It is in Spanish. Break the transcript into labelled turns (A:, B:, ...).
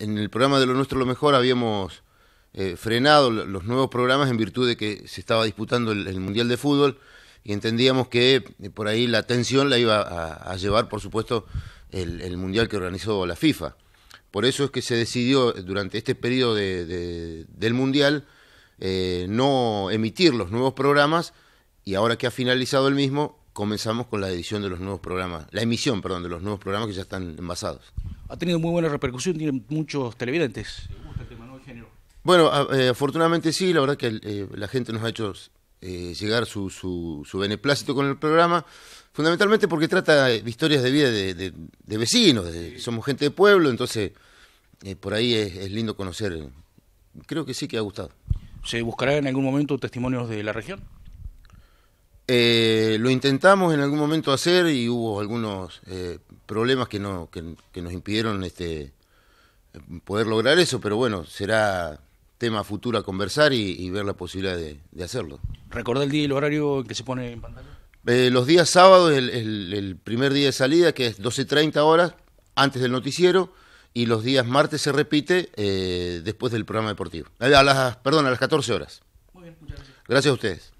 A: en el programa de Lo Nuestro Lo Mejor habíamos eh, frenado los nuevos programas en virtud de que se estaba disputando el, Mundial de Fútbol y entendíamos que eh, por ahí la atención la iba a, llevar, por supuesto, el, Mundial que organizó la FIFA. Por eso es que se decidió durante este periodo del Mundial eh, no emitir los nuevos programas y ahora que ha finalizado el mismo, comenzamos con la edición de los nuevos programas, la emisión, perdón, de los nuevos programas que ya están envasados.
B: Ha tenido muy buena repercusión, tiene muchos televidentes. gusta el tema,
A: ¿no? género. Bueno, eh, afortunadamente sí, la verdad que eh, la gente nos ha hecho eh, llegar su, su, beneplácito con el programa, fundamentalmente porque trata de historias de vida de, vecinos, somos gente de pueblo, entonces por ahí es lindo conocer. Creo que sí que ha gustado.
B: ¿Se buscará en algún momento testimonios de la región?
A: Eh, lo intentamos en algún momento hacer y hubo algunos eh, problemas que, no, que, nos impidieron este, poder lograr eso, pero bueno, será tema futuro a conversar y, ver la posibilidad de, hacerlo.
B: ¿Recordá el día y el horario que se pone en pantalla?
A: Eh, los días sábados, el, el, primer día de salida, que es 12.30 horas, antes del noticiero, y los días martes se repite después del programa deportivo. A las, perdón, a las 14 horas. Muy bien, muchas gracias. Gracias a ustedes.